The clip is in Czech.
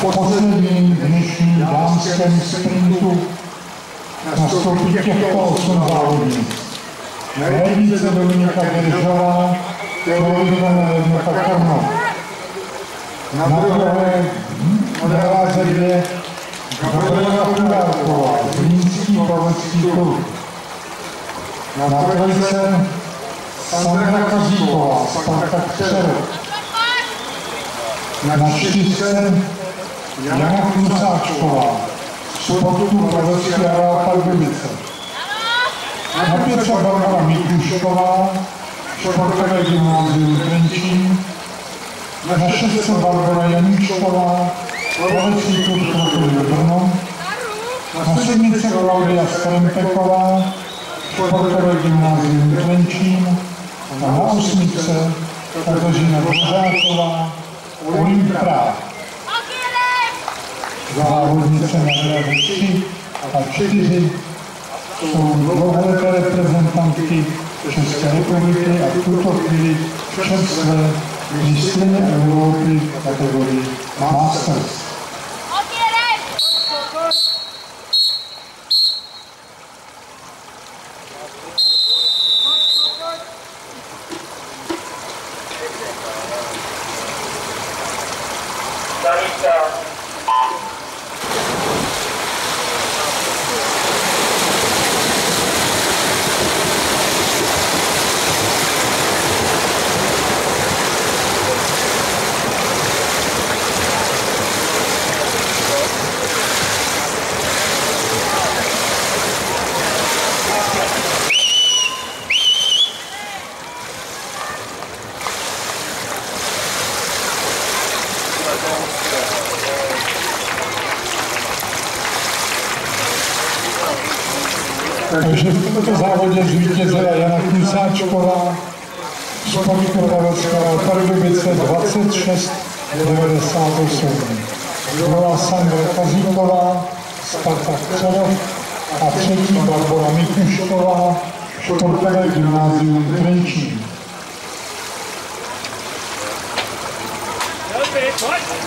Posledním dnešním dámském sprintu nastoupí těchto osm závodník. Nejvíce Dominika Geržová, Teodora Jednota Karno. Na druhé modrá dvě Gabriela Kudárková, Zlínský pavlecký klub. Na trojce Sandra Kazíková, Spartak Přerod. Na čtyřce Jana Klusáčková, sportu areál Pardubice. Na pětce Barbara Mikušková, sportové gymnázium Trenčín. Na šestce Barbara Janíčková, Pravecký klub sportový Brno. Na sedmice Klaudia Skrempeková, sportové gymnázium Trenčín. A na osmice Kateřina Dvořáková, Olympia závodnice na řadě 3 a 4 jsou dlouholeté reprezentantky České republiky a v tuto chvíli čerstvé mistrně Evropy v kategorii Masters. Danica Takže v tomto závodě zvítězila Jana Klusáčková, Sportní Pravecká Pardubice 26 98. Druhá Sandra Kazíková, Spartak Přerov a třetí Barbara Mikušková, Športové gymnázium Trenčín. Dobře, pojď!